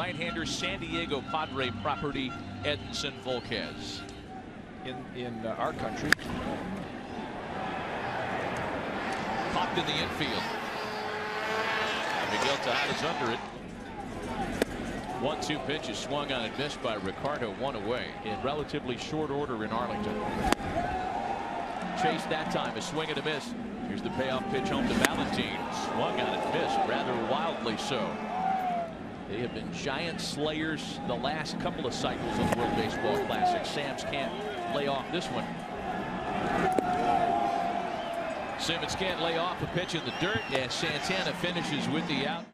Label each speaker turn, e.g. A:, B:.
A: Right-hander San Diego Padre property Edinson Volquez.
B: in in uh, our country.
A: Popped in the infield. Miguel Tejada's under it. One two pitches swung on and missed by Ricardo one away in relatively short order in Arlington. Chase that time a swing and a miss. Here's the payoff pitch home to Balentien. Swung on and missed rather wildly so. They have been giant slayers the last couple of cycles of the World Baseball Classic. Sam's can't lay off this one. Simmons can't lay off a pitch in the dirt, as Santana finishes with the out.